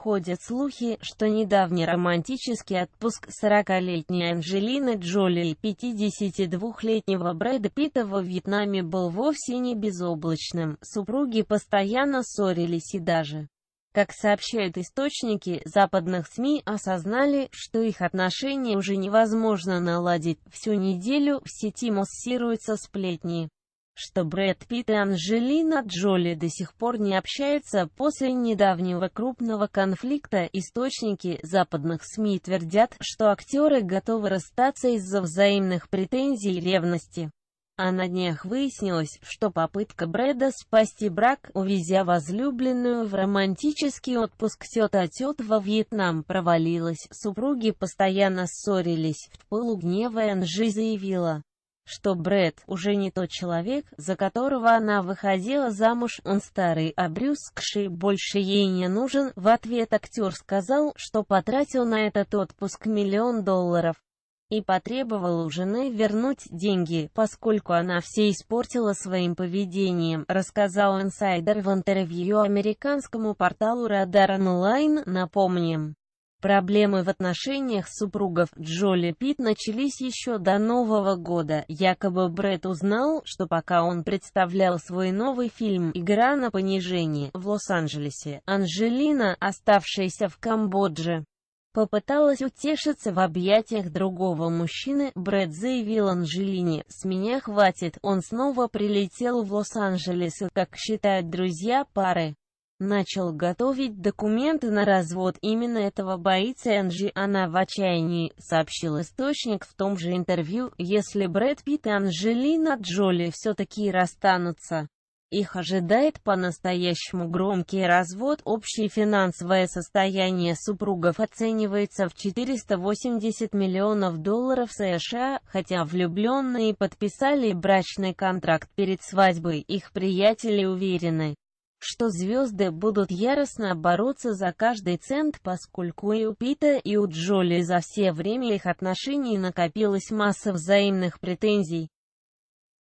Ходят слухи, что недавний романтический отпуск 40-летней Анджелины Джоли и 52-летнего Брэда Питта во Вьетнаме был вовсе не безоблачным, супруги постоянно ссорились и даже как сообщают источники западных СМИ, осознали, что их отношения уже невозможно наладить. Всю неделю в сети муссируются сплетни, что Брэд Питт и Анджелина Джоли до сих пор не общаются после недавнего крупного конфликта. Источники западных СМИ твердят, что актеры готовы расстаться из-за взаимных претензий и ревности. А на днях выяснилось, что попытка Брэда спасти брак, увезя возлюбленную в романтический отпуск тет-а-тет во Вьетнам, провалилась. Супруги постоянно ссорились. В пылу гнева Энжи заявила, что Брэд уже не тот человек, за которого она выходила замуж, он старый, обрюзгший, больше ей не нужен. В ответ актер сказал, что потратил на этот отпуск миллион долларов и потребовал у жены вернуть деньги, поскольку она все испортила своим поведением, рассказал инсайдер в интервью американскому порталу Radar Online, напомним. Проблемы в отношениях супругов Джоли Питт начались еще до Нового года. Якобы Брэд узнал, что пока он представлял свой новый фильм «Игра на понижение» в Лос-Анджелесе, Анжелина, оставшаяся в Камбодже, Попыталась утешиться в объятиях другого мужчины, Брэд заявил Анжелине, «С меня хватит, он снова прилетел в Лос-Анджелес как считают друзья пары, начал готовить документы на развод. Именно этого боится Анжи, она в отчаянии, сообщил источник в том же интервью, если Брэд Питт и Анжелина Джоли все-таки расстанутся. Их ожидает по-настоящему громкий развод. Общее финансовое состояние супругов оценивается в 480 миллионов долларов США, хотя влюбленные подписали брачный контракт перед свадьбой, их приятели уверены, что звезды будут яростно бороться за каждый цент, поскольку и у Пита, и у Джоли за все время их отношений накопилась масса взаимных претензий.